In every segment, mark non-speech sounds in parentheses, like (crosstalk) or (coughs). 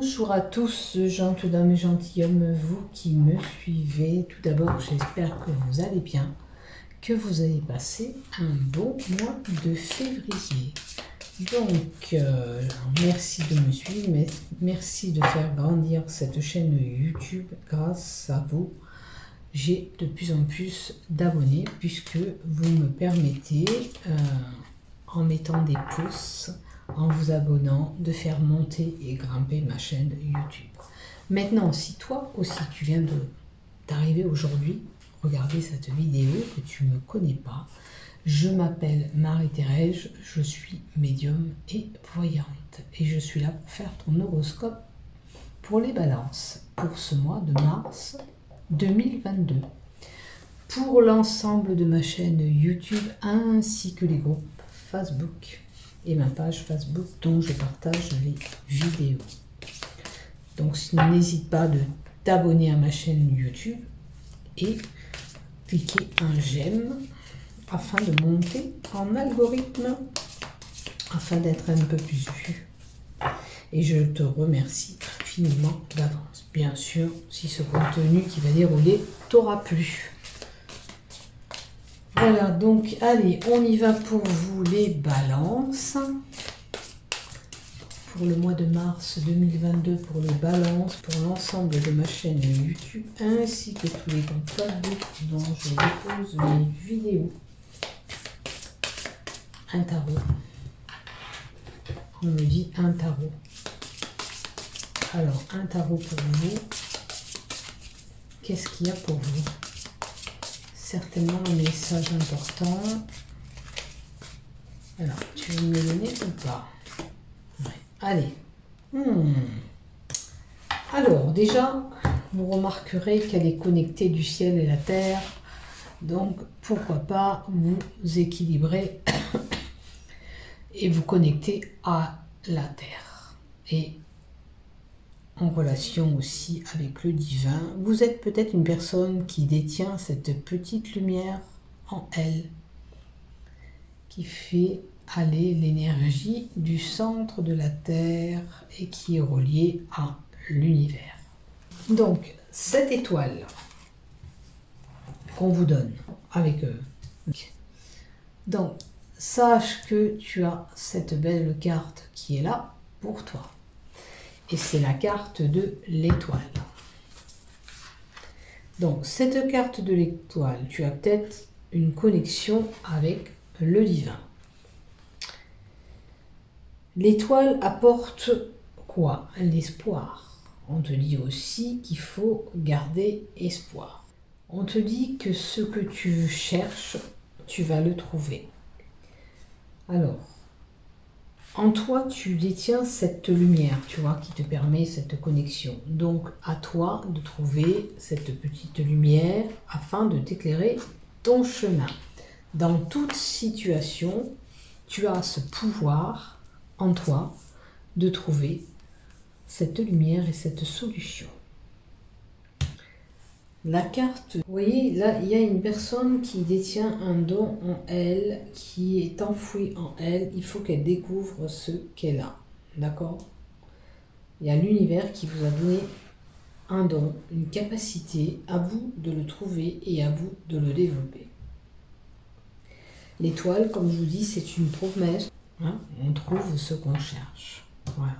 Bonjour à tous, gentil dames et gentilshommes, vous qui me suivez. Tout d'abord, j'espère que vous allez bien, que vous avez passé un bon mois de février. Donc, euh, merci de me suivre, merci de faire grandir cette chaîne YouTube. Grâce à vous, j'ai de plus en plus d'abonnés puisque vous me permettez, euh, en mettant des pouces, en vous abonnant, de faire monter et grimper ma chaîne YouTube. Maintenant, si toi aussi tu viens d'arriver aujourd'hui, regarder cette vidéo, que tu ne me connais pas, je m'appelle Marie-Thérèse, je suis médium et voyante. Et je suis là pour faire ton horoscope pour les balances pour ce mois de mars 2022. Pour l'ensemble de ma chaîne YouTube ainsi que les groupes Facebook et ma page Facebook dont je partage les vidéos. Donc n'hésite pas de t'abonner à ma chaîne YouTube et cliquer un j'aime afin de monter en algorithme afin d'être un peu plus vu. Et je te remercie infiniment d'avance. Bien sûr, si ce contenu qui va dérouler t'aura plu. Voilà, donc allez, on y va pour vous les balances. Pour le mois de mars 2022, pour les balances, pour l'ensemble de ma chaîne YouTube, ainsi que tous les comptes dont je dépose mes vidéos. Un tarot. On me dit un tarot. Alors, un tarot pour vous. Qu'est-ce qu'il y a pour vous? Certainement un message important. Alors, tu veux me le donner ou pas? Allez. Hmm. Alors, déjà, vous remarquerez qu'elle est connectée du ciel et la terre. Donc, pourquoi pas vous équilibrer (coughs) et vous connecter à la terre. Relation aussi avec le divin. Vous êtes peut-être une personne qui détient cette petite lumière en elle, qui fait aller l'énergie du centre de la Terre et qui est reliée à l'univers. Donc, cette étoile qu'on vous donne avec eux. Donc, sache que tu as cette belle carte qui est là pour toi et c'est la carte de l'étoile. Donc cette carte de l'étoile, tu as peut-être une connexion avec le divin. L'étoile apporte quoi? L'espoir. On te dit aussi qu'il faut garder espoir. On te dit que ce que tu cherches, tu vas le trouver. Alors, en toi, tu détiens cette lumière, tu vois, qui te permet cette connexion. Donc, à toi de trouver cette petite lumière afin de t'éclairer ton chemin. Dans toute situation, tu as ce pouvoir en toi de trouver cette lumière et cette solution. La carte, vous voyez, là, il y a une personne qui détient un don en elle, qui est enfoui en elle. Il faut qu'elle découvre ce qu'elle a. D'accord? Il y a l'univers qui vous a donné un don, une capacité, à vous de le trouver et à vous de le développer. L'étoile, comme je vous dis, c'est une promesse. Hein? On trouve ce qu'on cherche. Voilà.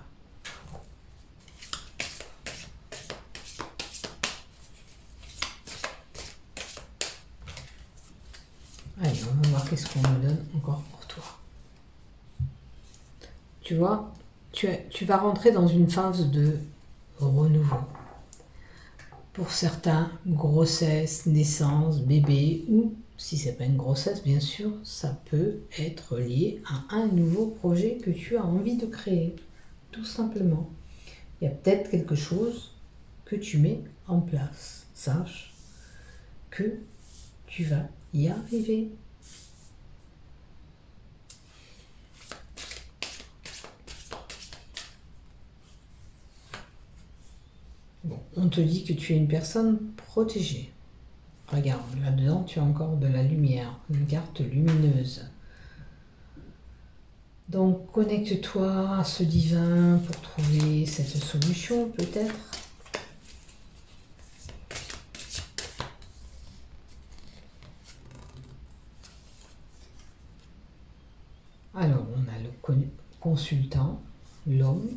Allez, on va voir qu'est-ce qu'on me donne encore pour toi. Tu vois, tu, tu vas rentrer dans une phase de renouveau. Pour certains, grossesse, naissance, bébé, ou si c'est pas une grossesse, bien sûr, ça peut être lié à un nouveau projet que tu as envie de créer, tout simplement. Il y a peut-être quelque chose que tu mets en place. Sache que tu vas y arriver. on te dit que tu es une personne protégée. Regarde, là-dedans, tu as encore de la lumière, une carte lumineuse. Donc connecte-toi à ce divin pour trouver cette solution peut-être. Alors, on a le l'homme,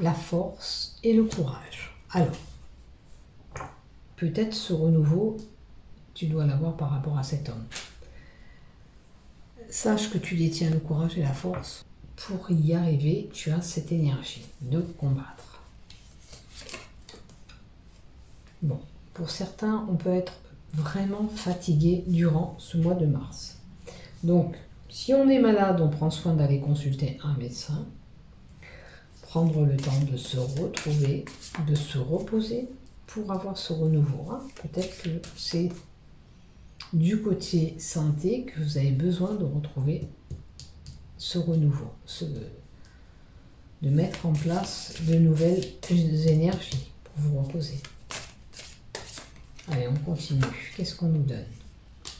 la force et le courage. Alors, peut-être ce renouveau, tu dois l'avoir par rapport à cet homme. Sache que tu détiens le courage et la force. Pour y arriver, tu as cette énergie de combattre. Bon, pour certains, on peut être vraiment fatigué durant ce mois de mars. Donc, si on est malade, on prend soin d'aller consulter un médecin, prendre le temps de se retrouver, de se reposer pour avoir ce renouveau. Hein. Peut-être que c'est du côté santé que vous avez besoin de retrouver ce renouveau, de mettre en place de nouvelles énergies pour vous reposer. Allez, on continue. Qu'est-ce qu'on nous donne?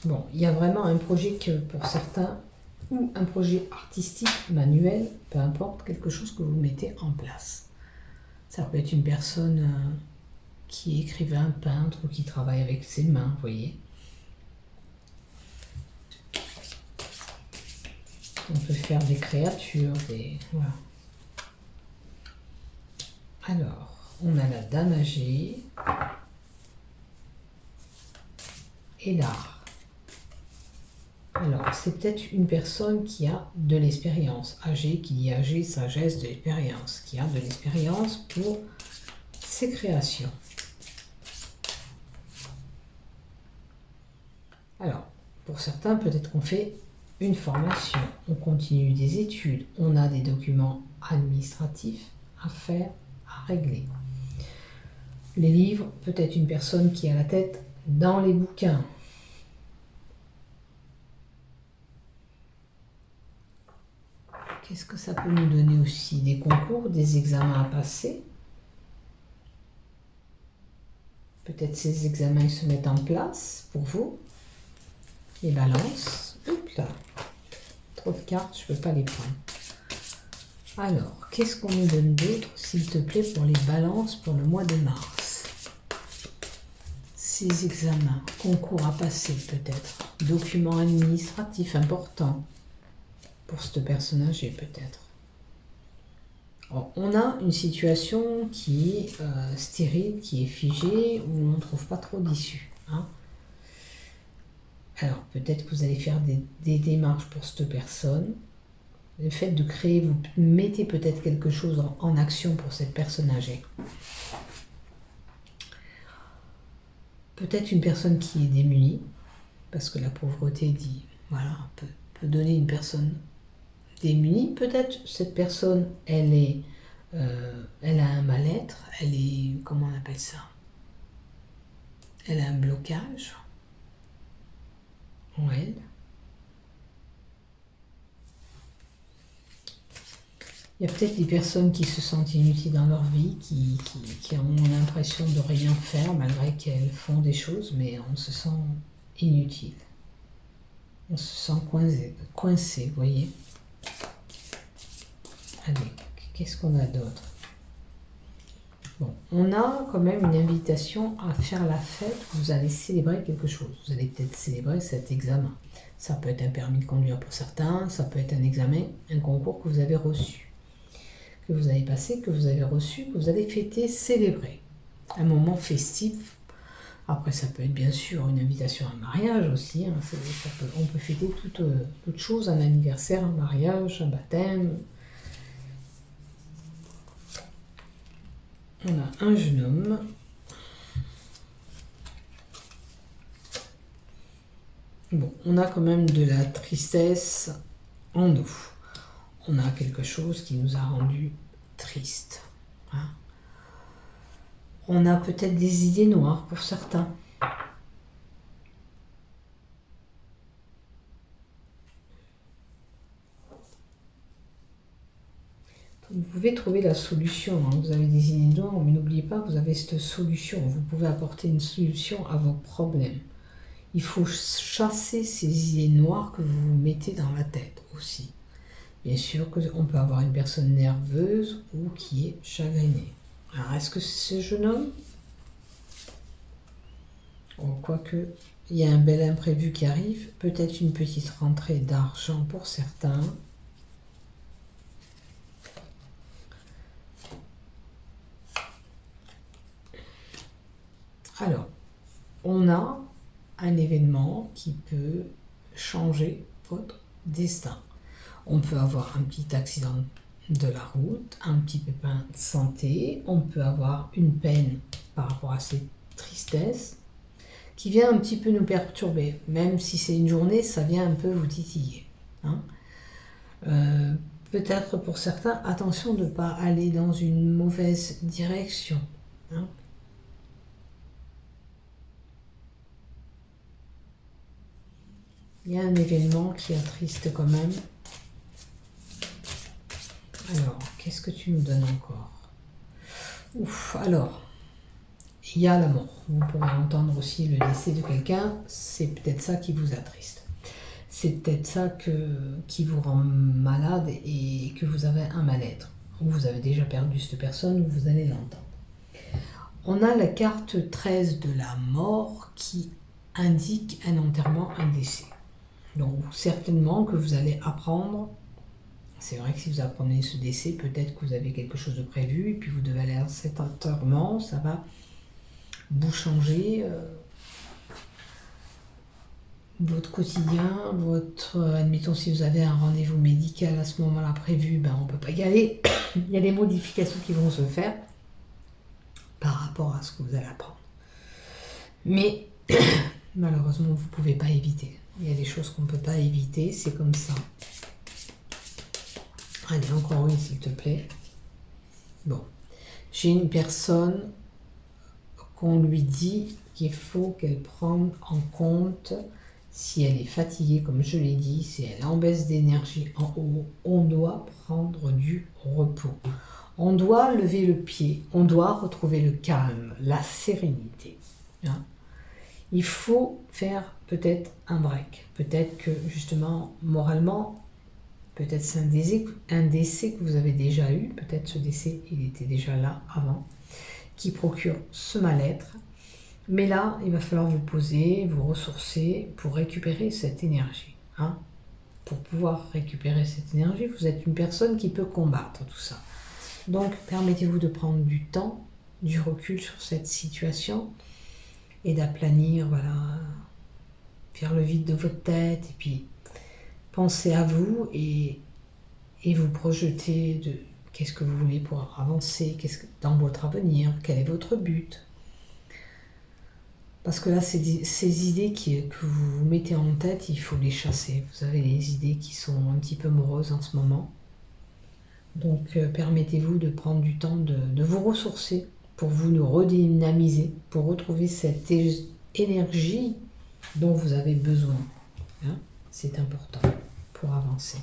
Bon, il y a vraiment un projet que pour certains, ou un projet artistique, manuel, peu importe, quelque chose que vous mettez en place. Ça peut être une personne euh, qui est écrivain, peintre ou qui travaille avec ses mains, vous voyez. On peut faire des créatures, des... Voilà. Alors, on a la dame et l'art. Alors, c'est peut-être une personne qui a de l'expérience, âgée, qui dit âgée, sagesse, de l'expérience, qui a de l'expérience pour ses créations. Alors, pour certains, peut-être qu'on fait une formation, on continue des études, on a des documents administratifs à faire, à régler. Les livres, peut-être une personne qui a la tête dans les bouquins. Qu'est-ce que ça peut nous donner aussi Des concours, des examens à passer. Peut-être ces examens se mettent en place pour vous. Les balances. Oups là. Trop de cartes, je ne peux pas les prendre. Alors, qu'est-ce qu'on nous donne d'autre, s'il te plaît, pour les balances pour le mois de mars? Ces examens, concours à passer peut-être, documents administratifs importants pour ce personnage peut-être. On a une situation qui est euh, stérile, qui est figée, où on ne trouve pas trop d'issue. Hein. Alors, peut-être que vous allez faire des, démarches pour cette personne. Le fait de créer, vous mettez peut-être quelque chose en, action pour cette personne âgée. Peut-être une personne qui est démunie, parce que la pauvreté dit, voilà, peut, peut donner une personne démunie, peut-être cette personne, elle est, euh, elle a un mal-être, elle est, comment on appelle ça? Elle a un blocage Ouais. Il y a peut-être des personnes qui se sentent inutiles dans leur vie, qui, ont l'impression de rien faire malgré qu'elles font des choses, mais on se sent inutile. On se sent coincé, coincé voyez? Allez, qu'est-ce qu'on a d'autre? Bon, on a quand même une invitation à faire la fête. Vous allez célébrer quelque chose. Vous allez peut-être célébrer cet examen. Ça peut être un permis de conduire pour certains, ça peut être un examen, un concours que vous avez reçu, que vous avez passé, que vous avez reçu, que vous allez fêter, célébrer. Un moment festif. Après, ça peut être bien sûr une invitation à un mariage aussi. Hein. on peut fêter toutes toute choses, un anniversaire, un mariage, un baptême, On a un jeune homme. Bon, on a quand même de la tristesse en nous. On a quelque chose qui nous a rendu triste. Hein. On a peut-être des idées noires pour certains. Vous pouvez trouver la solution. Hein. Vous avez des idées mais n'oubliez pas, vous avez cette solution. Vous pouvez apporter une solution à vos problèmes. il faut chasser ces idées noires que vous vous mettez dans la tête aussi. Bien sûr qu'on peut avoir une personne nerveuse ou qui est chagrinée. Alors, est-ce que c'est ce jeune homme Quoique, il y a un bel imprévu qui arrive, peut-être une petite rentrée d'argent pour certains. Alors, on a un événement qui peut changer votre destin. On peut avoir un petit accident de la route, un petit pépin de santé, on peut avoir une peine par rapport à ces tristesses qui vient un petit peu nous perturber. Même si c'est une journée, ça vient un peu vous titiller. Hein. Euh, peut-être pour certains, attention de ne pas aller dans une mauvaise direction. Hein. Il y a un événement qui attriste quand même. Alors, qu'est-ce que tu nous donnes encore? Ouf, alors, il y a la mort. Vous pourrez entendre aussi le décès de quelqu'un. C'est peut-être ça qui vous attriste. C'est peut-être ça que, qui vous rend malade et que vous avez un mal-être. Ou vous avez déjà perdu cette personne ou vous allez l'entendre. On a la carte 13 de la mort qui indique un enterrement, un décès. Donc certainement que vous allez apprendre. C'est vrai que si vous apprenez ce décès, peut-être que vous avez quelque chose de prévu et puis vous devez aller à cet enterrement, ça va vous changer euh, votre quotidien, votre admettons si vous avez un rendez-vous médical à ce moment-là prévu, ben on peut pas y aller. (coughs) Il y a des modifications qui vont se faire par rapport à ce que vous allez apprendre. Mais (coughs) malheureusement, vous ne pouvez pas éviter. Il y a des choses qu'on ne peut pas éviter, c'est comme ça. Allez, encore une s'il te plaît. Bon. J'ai une personne qu'on lui dit qu'il faut qu'elle prenne en compte si elle est fatiguée, comme je l'ai dit, si elle est en baisse d'énergie en haut, on doit prendre du repos. On doit lever le pied, on doit retrouver le calme, la sérénité. Hein il faut faire peut-être un break. Peut-être que justement, moralement, peut-être c'est un décès, que vous avez déjà eu, peut-être ce décès, il était déjà là avant, qui procure ce mal-être. Mais là, il va falloir vous poser, vous ressourcer pour récupérer cette énergie. Hein. Pour pouvoir récupérer cette énergie, vous êtes une personne qui peut combattre tout ça. Donc, permettez-vous de prendre du temps, du recul sur cette situation et d'aplanir, voilà, faire le vide de votre tête et puis penser à vous et, et vous projeter de qu'est-ce que vous voulez pour avancer, qu'est-ce que, dans votre avenir, quel est votre but. Parce que là, ces, ces idées qui, que vous vous mettez en tête, il faut les chasser. Vous avez les idées qui sont un petit peu moroses en ce moment. Donc euh, permettez-vous de prendre du temps de, de vous ressourcer pour vous redynamiser, pour retrouver cette énergie dont vous avez besoin. Hein. C'est important pour avancer.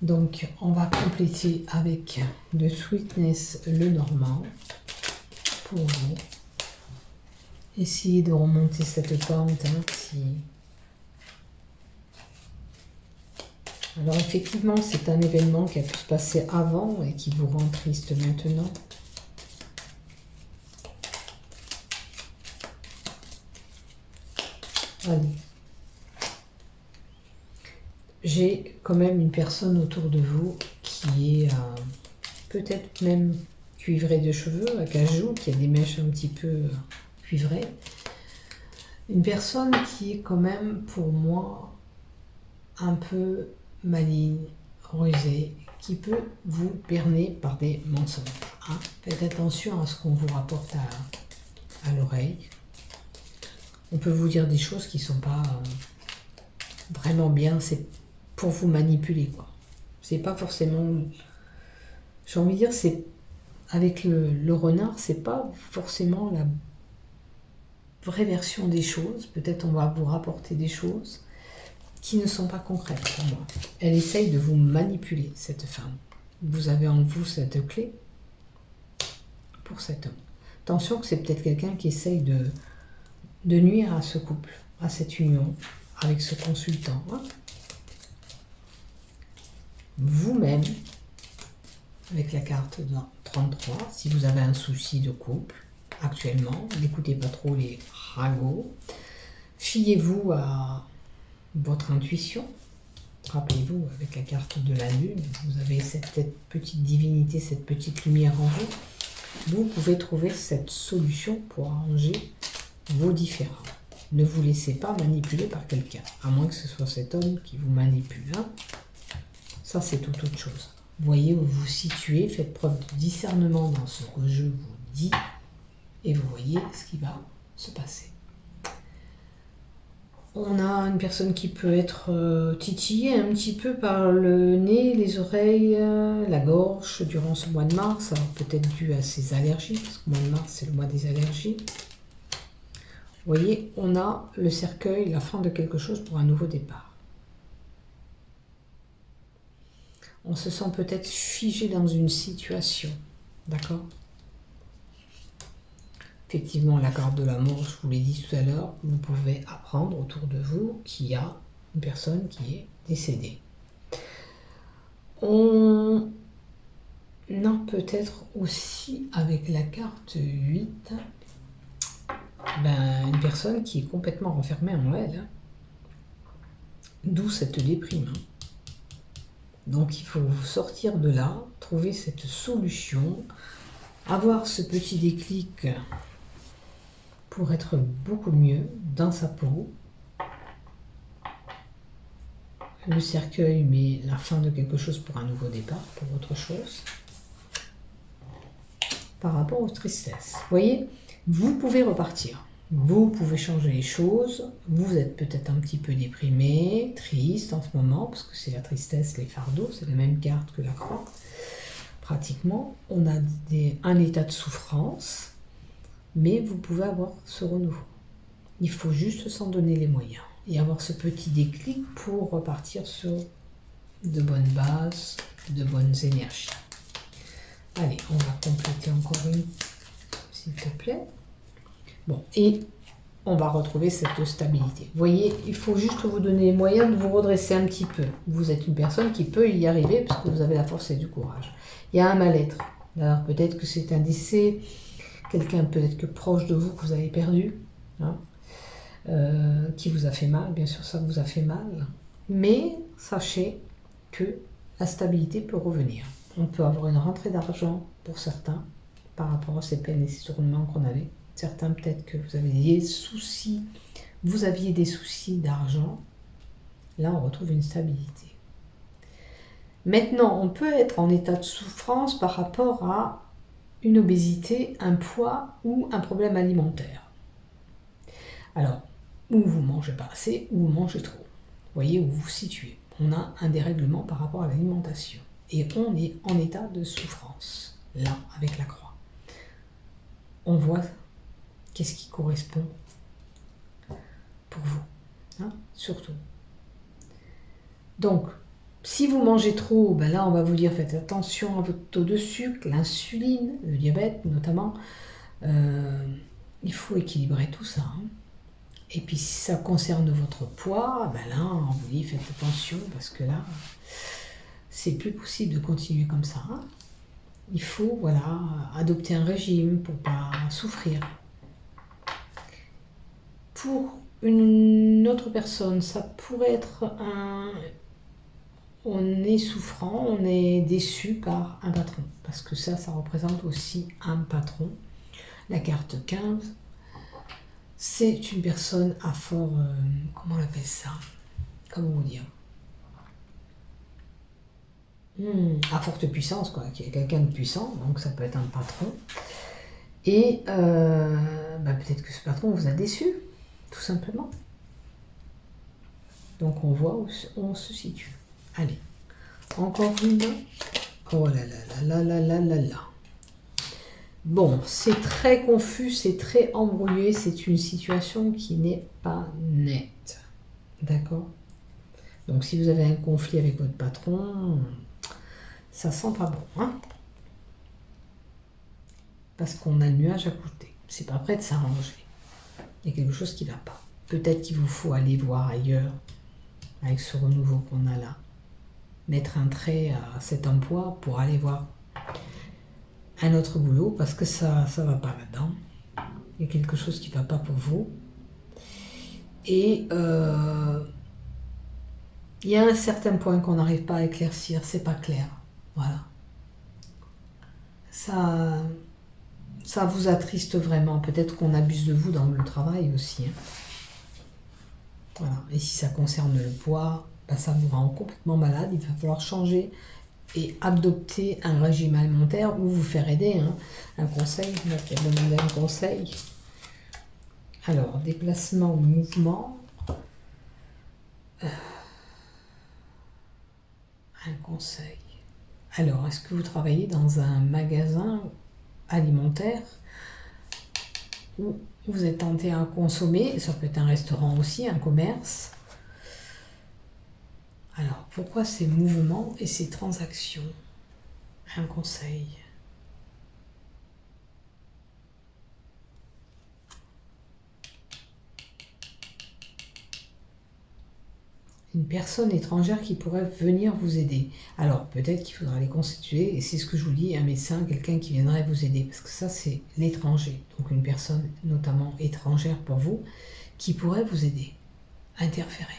Donc, on va compléter avec le Sweetness le normand pour vous. Essayez de remonter cette pente. Alors, effectivement, c'est un événement qui a pu se passer avant et qui vous rend triste maintenant. J'ai quand même une personne autour de vous qui est euh, peut-être même cuivrée de cheveux, à cajou, qui a des mèches un petit peu euh, cuivrées. Une personne qui est quand même pour moi un peu maligne, rusée, qui peut vous berner par des mensonges. Hein. Faites attention à ce qu'on vous rapporte à l'oreille on peut vous dire des choses qui sont pas euh, vraiment bien. Pour vous manipuler, quoi. C'est pas forcément. J'ai envie de dire, c'est avec le, renard, c'est pas forcément la vraie version des choses. Peut-être on va vous rapporter des choses qui ne sont pas concrètes pour moi. Elle essaye de vous manipuler, cette femme. Vous avez en vous cette clé pour cet homme. Attention que c'est peut-être quelqu'un qui essaye de, de nuire à ce couple, à cette union avec ce consultant. Hein. Vous-même, avec la carte 33, si vous avez un souci de couple actuellement, n'écoutez pas trop les ragots, fiez-vous à votre intuition. Rappelez-vous, avec la carte de la lune, vous avez cette petite divinité, cette petite lumière en vous. Vous pouvez trouver cette solution pour arranger vos différends. Ne vous laissez pas manipuler par quelqu'un, à moins que ce soit cet homme qui vous manipule. Hein. Ça, c'est tout autre chose. Voyez où vous situez, faites preuve de discernement dans ce que je vous dis, et vous voyez ce qui va se passer. On a une personne qui peut être euh, titillée un petit peu par le nez, les oreilles, euh, la gorge durant ce mois de mars, alors peut-être dû à ses allergies, parce que le mois de mars c'est le mois des allergies. Vous voyez, on a le cercueil, la fin de quelque chose pour un nouveau départ. On se sent peut-être figé dans une situation, d'accord? Effectivement, la carte de l'amour, je vous l'ai dit tout à l'heure, vous pouvez apprendre autour de vous qu'il y a une personne qui est décédée. On a peut-être aussi avec la carte 8 ben, une personne qui est complètement renfermée en elle. Hein. D'où cette déprime. Donc il faut sortir de là, trouver cette solution, avoir ce petit déclic pour être beaucoup mieux dans sa peau. Le cercueil met la fin de quelque chose pour un nouveau départ, pour autre chose. Par rapport aux tristesses. Vous voyez, vous pouvez repartir. Vous pouvez changer les choses. Vous êtes peut-être un petit peu déprimé, triste en ce moment, parce que c'est la tristesse, les fardeaux, c'est la même carte que la croix. Pratiquement, on a un état de souffrance, mais vous pouvez avoir ce renouveau. Il faut juste s'en donner les moyens et avoir ce petit déclic pour repartir sur de bonnes bases, de bonnes énergies. Allez, on va compléter encore une, s'il te plaît. Bon, et on va retrouver cette stabilité. Vous voyez, il faut juste vous donner les moyens de vous redresser un petit peu. Vous êtes une personne qui peut y arriver parce que vous avez la force et du courage. Il y a un mal-être. Alors peut-être que c'est un décès, quelqu'un peut-être que proche de vous que vous avez perdu, hein, euh, qui vous a fait mal. Bien sûr, ça vous a fait mal. Mais sachez que la stabilité peut revenir. On peut avoir une rentrée d'argent pour certains par rapport à ces peines et ces tournements qu'on avait Certains peut-être que vous avez des soucis, vous aviez des soucis d'argent. Là, on retrouve une stabilité. Maintenant, on peut être en état de souffrance par rapport à une obésité, un poids ou un problème alimentaire. Alors, ou vous mangez pas assez ou vous mangez trop. Voyez où vous vous situez. On a un dérèglement par rapport à l'alimentation. Et on est en état de souffrance, là, avec la croix. On voit qu'est-ce qui correspond pour vous, hein, surtout? Donc, si vous mangez trop, ben là, on va vous dire faites attention à votre taux de sucre, l'insuline, le diabète notamment. Euh, il faut équilibrer tout ça. Hein. Et puis, si ça concerne votre poids, ben là, on vous dit faites attention parce que là, c'est plus possible de continuer comme ça. Hein. Il faut, voilà, adopter un régime pour pas souffrir pour une autre personne, ça pourrait être un... On est souffrant, on est déçu par un patron. Parce que ça, ça représente aussi un patron. La carte 15, c'est une personne à fort... Euh, comment on appelle ça? Comment vous dire? Hmm, à forte puissance, quoi, qui est quelqu'un de puissant, donc ça peut être un patron. Et euh, bah, peut-être que ce patron vous a déçu, tout simplement. Donc on voit où on se situe. Allez, encore une. Oh là là là là là là là Bon, c'est très confus, c'est très embrouillé, c'est une situation qui n'est pas nette. D'accord? Donc si vous avez un conflit avec votre patron, ça sent pas bon. Hein? Parce qu'on a le nuage à côté. C'est pas prêt de s'arranger. Il y a quelque chose qui ne va pas. Peut-être qu'il vous faut aller voir ailleurs avec ce renouveau qu'on a là. Mettre un trait à cet emploi pour aller voir un autre boulot parce que ça ne va pas là-dedans. Il y a quelque chose qui ne va pas pour vous. Et euh, il y a un certain point qu'on n'arrive pas à éclaircir, c'est pas clair. Voilà. Ça, ça vous attriste vraiment. Peut-être qu'on abuse de vous dans le travail aussi. Hein. Voilà. Et si ça concerne le poids, bah, ça vous rend complètement malade. Il va falloir changer et adopter un régime alimentaire ou vous faire aider. Hein. Un conseil, on demander un conseil. Alors, déplacement, mouvement. Euh, un conseil. Alors, est-ce que vous travaillez dans un magasin alimentaire où vous êtes tenté à consommer Ça peut être un restaurant aussi, un commerce. Alors, pourquoi ces mouvements et ces transactions? Un conseil. Personne étrangère qui pourrait venir vous aider. Alors peut-être qu'il faudra les constituer, et c'est ce que je vous dis, un médecin, quelqu'un qui viendrait vous aider, parce que ça c'est l'étranger, donc une personne notamment étrangère pour vous, qui pourrait vous aider, interférer.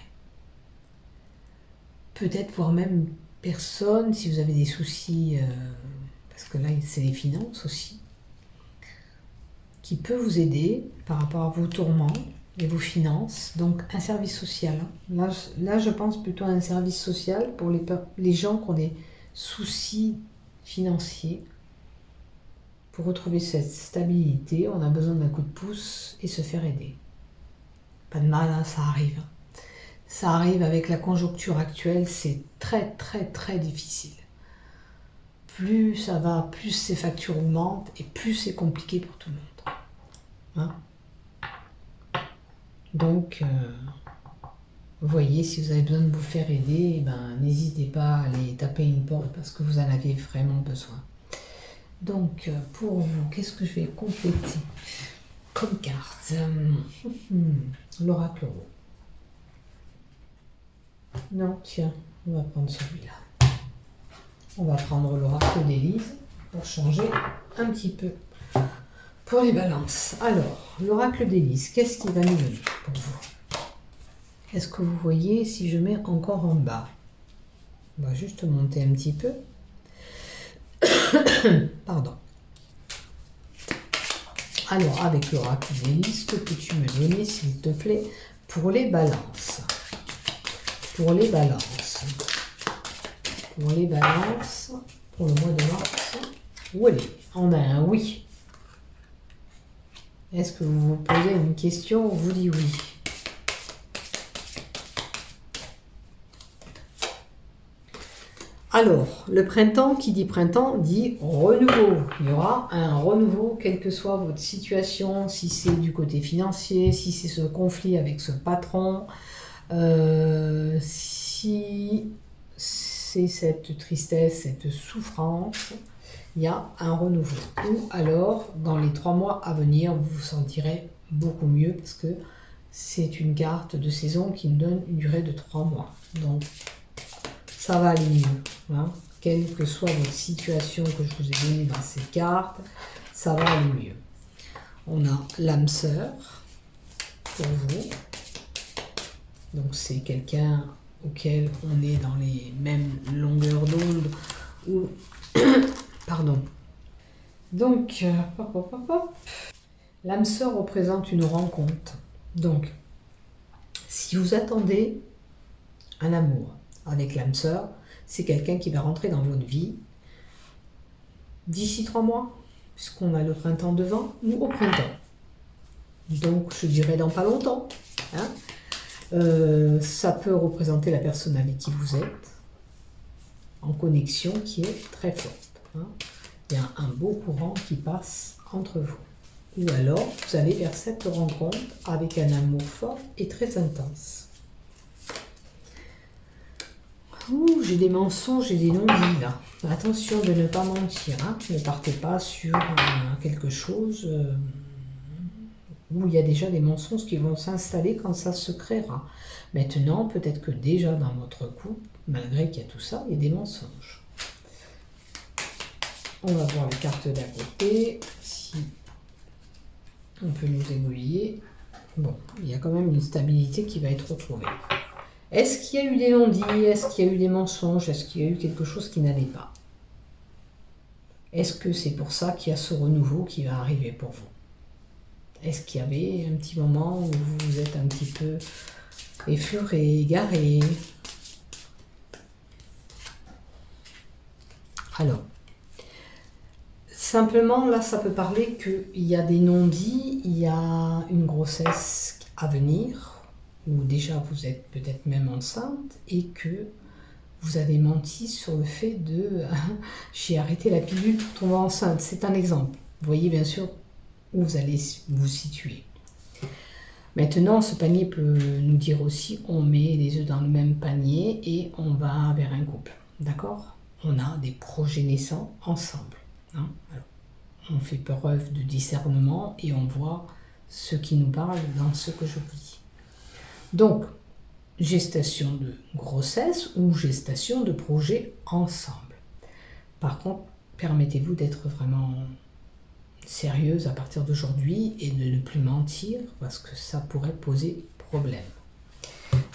Peut-être voire même personne, si vous avez des soucis, euh, parce que là c'est les finances aussi, qui peut vous aider par rapport à vos tourments, et vos finances. Donc un service social. Là, là, je pense plutôt à un service social pour les, les gens qui ont des soucis financiers. Pour retrouver cette stabilité, on a besoin d'un coup de pouce et se faire aider. Pas de mal, hein, ça arrive. Ça arrive avec la conjoncture actuelle, c'est très très très difficile. Plus ça va, plus ces factures augmentent et plus c'est compliqué pour tout le monde. Hein donc, euh, voyez, si vous avez besoin de vous faire aider, eh ben, n'hésitez pas à aller taper une porte parce que vous en avez vraiment besoin. Donc, euh, pour vous, qu'est-ce que je vais compléter comme carte? L'oracle Non, tiens, on va prendre celui-là. On va prendre l'oracle d'Élise pour changer un petit peu pour les balances. Alors, l'oracle d'Élise, qu'est-ce qui va nous donner pour vous? Est-ce que vous voyez si je mets encore en bas? On va juste monter un petit peu. (coughs) Pardon. Alors, avec l'oracle d'Élise, que peux-tu me donner, s'il te plaît, pour les balances? Pour les balances. Pour les balances, pour le mois de mars. Où est? On a un oui. Est-ce que vous vous posez une question ou vous dites oui Alors, le printemps, qui dit printemps, dit renouveau. Il y aura un renouveau, quelle que soit votre situation, si c'est du côté financier, si c'est ce conflit avec ce patron, euh, si c'est cette tristesse, cette souffrance, il y a un renouveau. Ou alors, dans les trois mois à venir, vous vous sentirez beaucoup mieux parce que c'est une carte de saison qui nous donne une durée de trois mois. Donc, ça va aller mieux. Hein. Quelle que soit votre situation que je vous ai donnée dans ces cartes, ça va aller mieux. On a l'âme sœur pour vous. Donc, c'est quelqu'un auquel on est dans les mêmes longueurs d'onde ou (clears throat) Pardon. Donc, euh, l'âme sœur représente une rencontre. Donc, si vous attendez un amour avec l'âme sœur, c'est quelqu'un qui va rentrer dans votre vie d'ici trois mois, puisqu'on a le printemps devant, ou au printemps. Donc, je dirais dans pas longtemps. Hein. Euh, ça peut représenter la personne avec qui vous êtes, en connexion qui est très forte. Il y a un beau courant qui passe entre vous. Ou alors, vous allez vers cette rencontre avec un amour fort et très intense. Ouh, j'ai des mensonges et des non-dits là. Attention de ne pas mentir. Hein. Ne partez pas sur euh, quelque chose. Euh, où il y a déjà des mensonges qui vont s'installer quand ça se créera. Maintenant, peut-être que déjà dans votre couple, malgré qu'il y a tout ça, il y a des mensonges. On va voir les cartes d'à côté, si on peut nous aiguiller. Bon, il y a quand même une stabilité qui va être retrouvée. Est-ce qu'il y a eu des non-dits? Est-ce qu'il y a eu des mensonges? Est-ce qu'il y a eu quelque chose qui n'allait pas? Est-ce que c'est pour ça qu'il y a ce renouveau qui va arriver pour vous? Est-ce qu'il y avait un petit moment où vous êtes un petit peu effleuré, égaré? Alors, simplement, là, ça peut parler qu'il y a des non-dits, il y a une grossesse à venir, ou déjà vous êtes peut-être même enceinte, et que vous avez menti sur le fait de (laughs) j'ai arrêté la pilule pour tomber enceinte. C'est un exemple. Vous voyez bien sûr où vous allez vous situer. Maintenant, ce panier peut nous dire aussi on met les œufs dans le même panier et on va vers un couple. D'accord? On a des projets naissants ensemble. Hein on fait preuve de discernement et on voit ce qui nous parle dans ce que je dis. Donc, gestation de grossesse ou gestation de projet ensemble. Par contre, permettez-vous d'être vraiment sérieuse à partir d'aujourd'hui et de ne plus mentir parce que ça pourrait poser problème.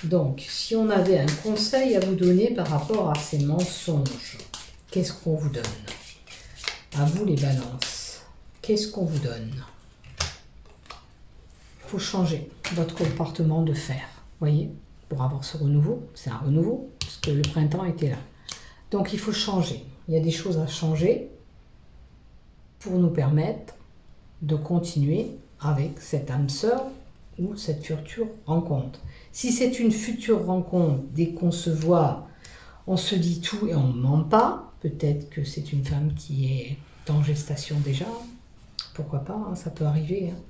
Donc, si on avait un conseil à vous donner par rapport à ces mensonges, qu'est-ce qu'on vous donne? À vous les balances. Qu'est-ce qu'on vous donne? Il faut changer votre comportement de faire. Voyez Pour avoir ce renouveau, c'est un renouveau, parce que le printemps était là. Donc il faut changer. Il y a des choses à changer pour nous permettre de continuer avec cette âme sœur ou cette future rencontre. Si c'est une future rencontre, dès qu'on se voit, on se dit tout et on ne ment pas, peut-être que c'est une femme qui est en gestation déjà, pourquoi pas, hein, ça peut arriver. Hein.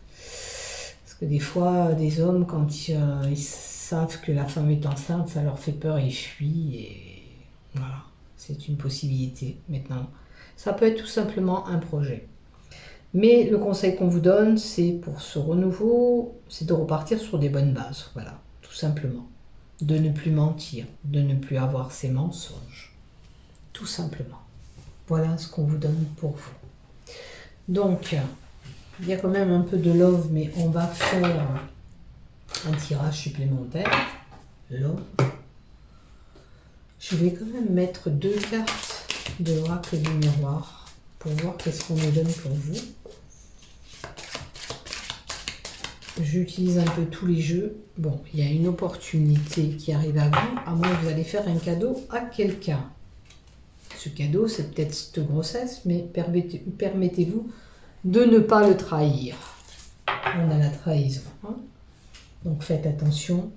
Parce que des fois, des hommes, quand euh, ils, savent que la femme est enceinte, ça leur fait peur et ils fuient, et voilà, c'est une possibilité maintenant. Ça peut être tout simplement un projet. Mais le conseil qu'on vous donne, c'est pour ce renouveau, c'est de repartir sur des bonnes bases. Voilà, tout simplement. De ne plus mentir, de ne plus avoir ces mensonges. Tout simplement. Voilà ce qu'on vous donne pour vous. Donc, il y a quand même un peu de love, mais on va faire un tirage supplémentaire. Love. Je vais quand même mettre deux cartes de l'oracle du miroir pour voir qu'est-ce qu'on nous donne pour vous. J'utilise un peu tous les jeux. Bon, il y a une opportunité qui arrive à vous, à moins que vous allez faire un cadeau à quelqu'un. Ce cadeau, c'est peut-être cette grossesse, mais permettez-vous de ne pas le trahir. On a la trahison. Hein. Donc faites attention.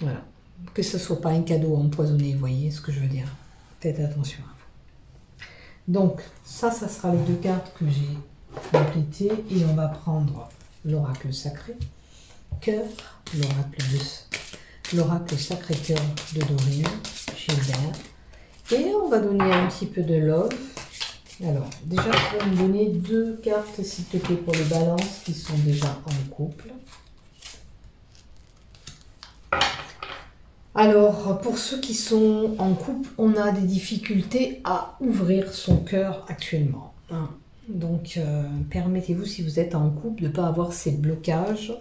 Voilà. Que ce soit pas un cadeau empoisonné, vous voyez ce que je veux dire. Faites attention à vous. Donc, ça, ça sera les deux cartes que j'ai complétées. Et on va prendre l'oracle sacré, cœur, l'oracle de l'oracle sacré cœur de Dorine, Et on va donner un petit peu de love alors, déjà, tu vas me donner deux cartes, s'il te plaît, pour les balances qui sont déjà en couple. Alors, pour ceux qui sont en couple, on a des difficultés à ouvrir son cœur actuellement. Hein. Donc, euh, permettez-vous, si vous êtes en couple, de ne pas avoir ces blocages.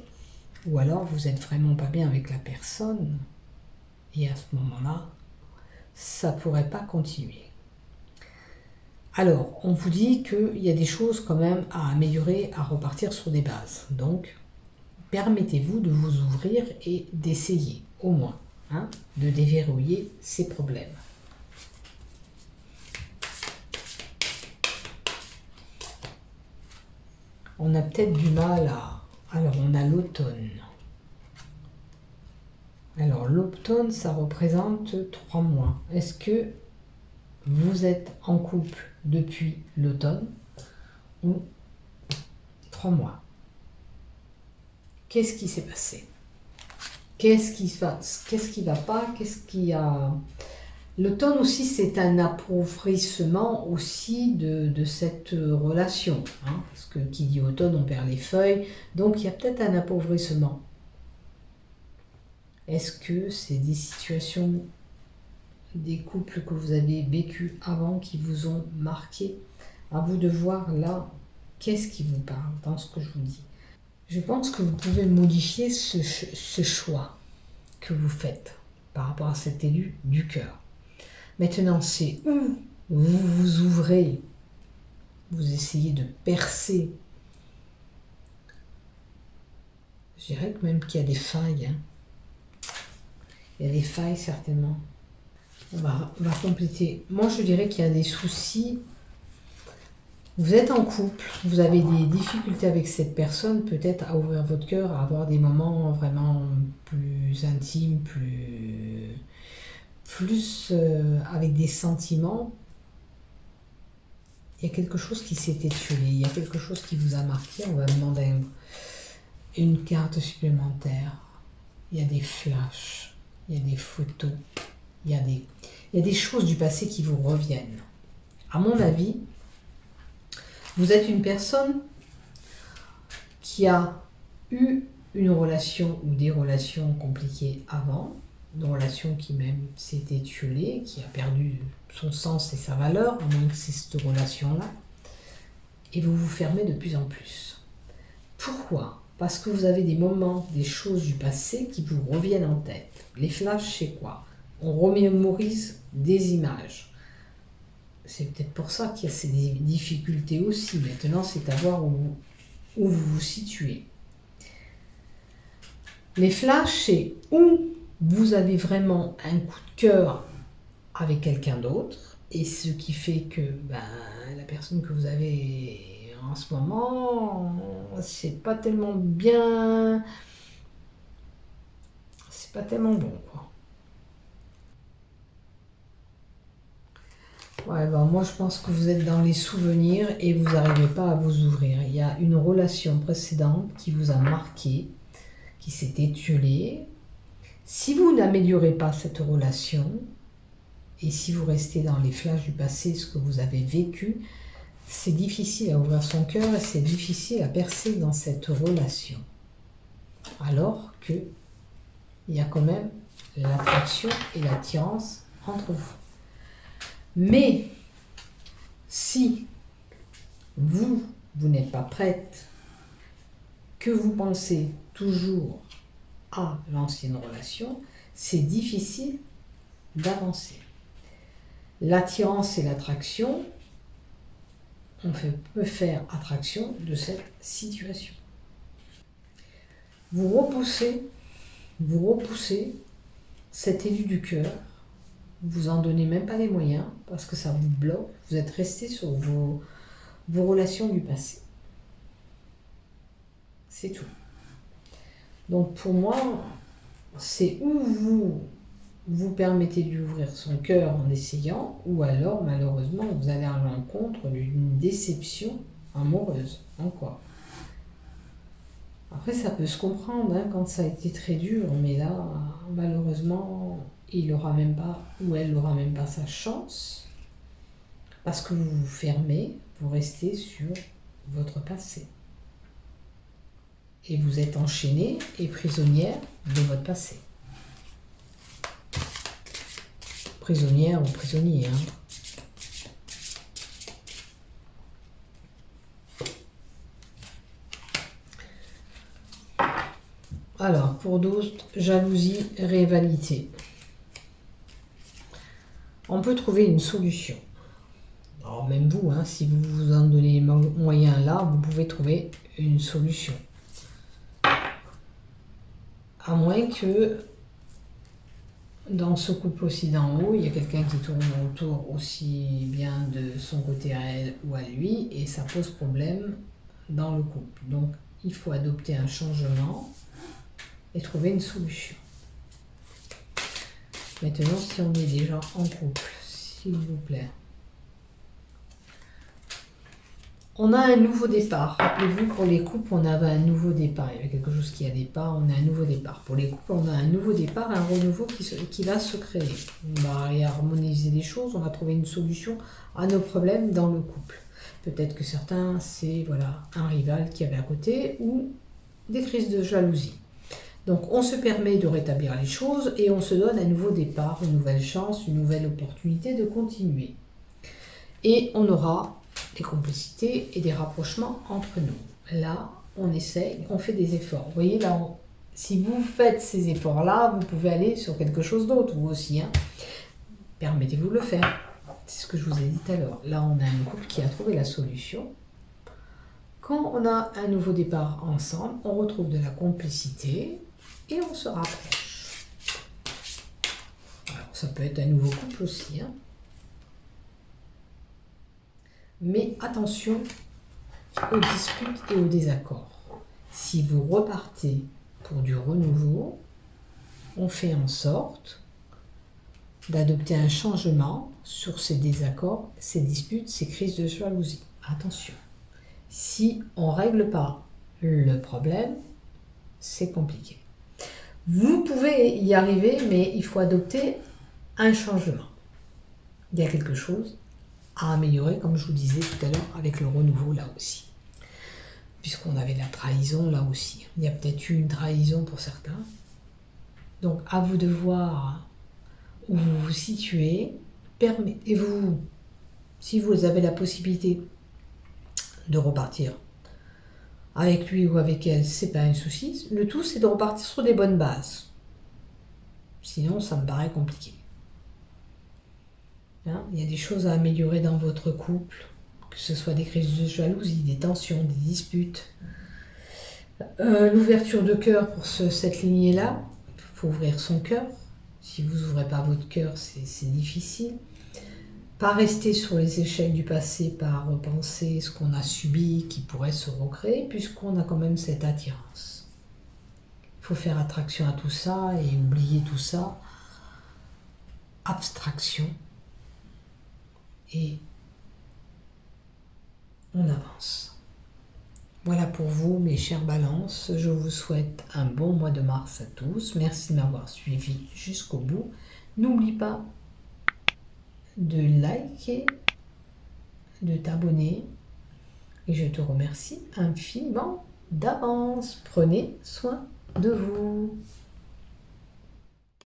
Ou alors, vous n'êtes vraiment pas bien avec la personne. Et à ce moment-là, ça ne pourrait pas continuer. Alors, on vous dit qu'il y a des choses quand même à améliorer, à repartir sur des bases. Donc, permettez-vous de vous ouvrir et d'essayer, au moins, hein, de déverrouiller ces problèmes. On a peut-être du mal à... Alors, on a l'automne. Alors, l'automne, ça représente trois mois. Est-ce que vous êtes en couple depuis l'automne ou trois mois? Qu'est-ce qui s'est passé? Qu'est-ce qui se Qu'est-ce qui va pas? Qu'est-ce qui a L'automne aussi, c'est un appauvrissement aussi de, cette relation. Hein, parce que qui dit automne, on perd les feuilles. Donc il y a peut-être un appauvrissement. Est-ce que c'est des situations, des couples que vous avez vécu avant qui vous ont marqué? À vous de voir là, qu'est-ce qui vous parle dans ce que je vous dis? Je pense que vous pouvez modifier ce choix que vous faites par rapport à cet élu du cœur. Maintenant, c'est où vous vous ouvrez, vous essayez de percer. Je dirais que même qu'il y a des failles. Hein. Il y a des failles certainement. On va, compléter. Moi, je dirais qu'il y a des soucis. Vous êtes en couple, vous avez des difficultés avec cette personne, peut-être à ouvrir votre cœur, à avoir des moments vraiment plus intimes, plus plus euh, avec des sentiments, il y a quelque chose qui s'est étiolé, il y a quelque chose qui vous a marqué, on va demander une carte supplémentaire. Il y a des flashs, il y a des photos, il y a des, il y a des choses du passé qui vous reviennent. À mon avis, vous êtes une personne qui a eu une relation ou des relations compliquées avant, une relation qui même s'est étiolée, qui a perdu son sens et sa valeur, à moins que c'est cette relation-là, et vous vous fermez de plus en plus. Pourquoi? Parce que vous avez des moments, des choses du passé qui vous reviennent en tête. Les flashs, c'est quoi? On remémorise des images. C'est peut-être pour ça qu'il y a ces difficultés aussi. Maintenant, c'est à voir où, vous vous situez. Les flashs, c'est où vous avez vraiment un coup de cœur avec quelqu'un d'autre, et ce qui fait que ben, la personne que vous avez en ce moment, c'est pas tellement bien, c'est pas tellement bon quoi. Ben moi je pense que vous êtes dans les souvenirs et vous n'arrivez pas à vous ouvrir. Il y a une relation précédente qui vous a marqué, qui s'est étiolée, si vous n'améliorez pas cette relation, et si vous restez dans les flashs du passé, ce que vous avez vécu, c'est difficile à ouvrir son cœur et c'est difficile à percer dans cette relation. Alors que il y a quand même l'attraction et l'attirance entre vous. Mais si vous, vous n'êtes pas prête, que vous pensez toujours à l'ancienne relation, c'est difficile d'avancer. L'attirance et l'attraction, on peut faire attraction de cette situation. Vous repoussez, vous repoussez cet élu du cœur, vous en donnez même pas les moyens parce que ça vous bloque, vous êtes resté sur vos, relations du passé. C'est tout. Donc pour moi, c'est où vous vous permettez d'ouvrir son cœur en essayant, ou alors malheureusement vous allez à l'encontre d'une déception amoureuse. En quoi Après ça peut se comprendre hein, quand ça a été très dur, mais là malheureusement il n'aura même pas, ou elle n'aura même pas sa chance, parce que vous vous fermez, vous restez sur votre passé et vous êtes enchaîné et prisonnière de votre passé. Prisonnière ou prisonnier. Hein. Alors, pour d'autres, jalousie, rivalité. On peut trouver une solution. Alors, même vous, hein, si vous vous en donnez les moyens là, vous pouvez trouver une solution. À moins que dans ce couple aussi d'en haut, il y a quelqu'un qui tourne autour aussi bien de son côté à elle ou à lui, et ça pose problème dans le couple. Donc il faut adopter un changement et trouver une solution. Maintenant, si on est déjà en couple, s'il vous plaît. On a un nouveau départ. Rappelez-vous, pour les couples, on avait un nouveau départ. Il y avait quelque chose qui allait pas, on a un nouveau départ. Pour les couples, on a un nouveau départ, un renouveau qui, qui va se créer. On va harmoniser les choses, on va trouver une solution à nos problèmes dans le couple. Peut-être que certains, c'est voilà, un rival qui avait à côté ou des crises de jalousie. Donc on se permet de rétablir les choses et on se donne un nouveau départ, une nouvelle chance, une nouvelle opportunité de continuer. Et on aura des complicités et des rapprochements entre nous. Là, on essaye, on fait des efforts. Vous voyez, là, si vous faites ces efforts-là, vous pouvez aller sur quelque chose d'autre, vous aussi. Hein. Permettez-vous de le faire. C'est ce que je vous ai dit tout à l'heure. Là, on a un couple qui a trouvé la solution. Quand on a un nouveau départ ensemble, on retrouve de la complicité et on se rapproche. Alors, ça peut être un nouveau couple aussi. Hein. Mais attention aux disputes et aux désaccords. Si vous repartez pour du renouveau, on fait en sorte d'adopter un changement sur ces désaccords, ces disputes, ces crises de jalousie. Attention. Si on ne règle pas le problème, c'est compliqué. Vous pouvez y arriver, mais il faut adopter un changement. Il y a quelque chose à améliorer, comme je vous disais tout à l'heure, avec le renouveau là aussi. Puisqu'on avait la trahison là aussi. Il y a peut-être eu une trahison pour certains. Donc à vous de voir où vous vous situez. Permettez-vous, si vous avez la possibilité de repartir avec lui ou avec elle, c'est pas un souci. Le tout, c'est de repartir sur des bonnes bases. Sinon, ça me paraît compliqué. Hein, il y a des choses à améliorer dans votre couple, que ce soit des crises de jalousie, des tensions, des disputes. Euh, l'ouverture de cœur pour cette lignée-là, il faut ouvrir son cœur. Si vous n'ouvrez pas votre cœur, c'est difficile. Pas rester sur les échecs du passé, par repenser ce qu'on a subi qui pourrait se recréer, puisqu'on a quand même cette attirance. Il faut faire attraction à tout ça et oublier tout ça. Abstraction et on avance. Voilà pour vous, mes chers balances. Je vous souhaite un bon mois de mars à tous. Merci de m'avoir suivi jusqu'au bout. N'oublie pas de liker, de t'abonner. Et je te remercie infiniment d'avance. Prenez soin de vous.